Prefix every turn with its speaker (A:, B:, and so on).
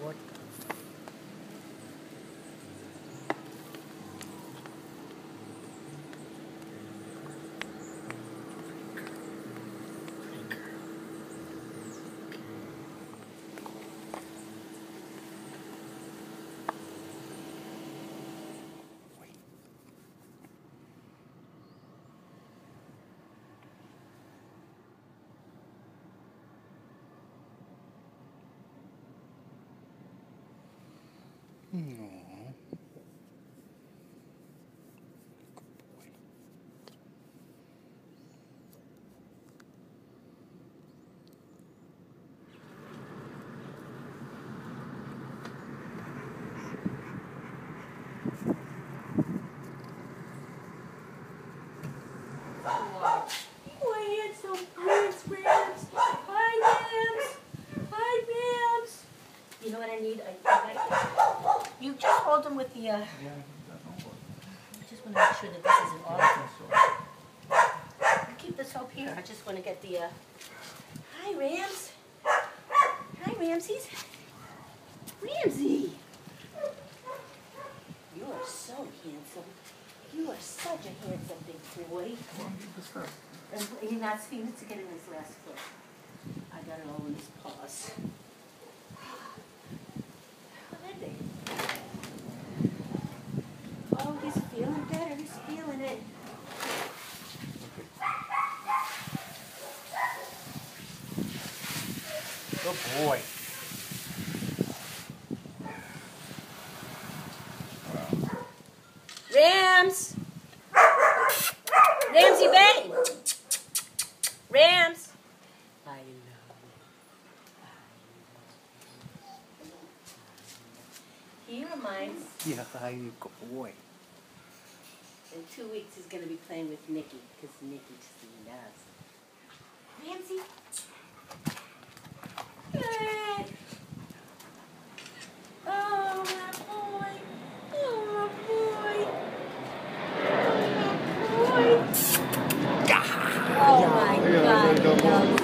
A: what
B: You know what I need? You just hold them with the. Uh, I just want to make sure that this is an awesome You keep this up here. I just want to get the. Uh, hi, Rams. Hi, Ramses. Ramsey. You are so handsome. You are such a handsome big boy. You're not seeing to get in his last foot. I got it all in his paws. Oh, he's feeling better. He's feeling it.
A: Good boy.
B: Rams! Ramsey Bay! Rams! I love you. He reminds,
A: Yeah, I good boy.
B: in two weeks he's gonna be playing with Nikki, because Nikki just loves God, God, God.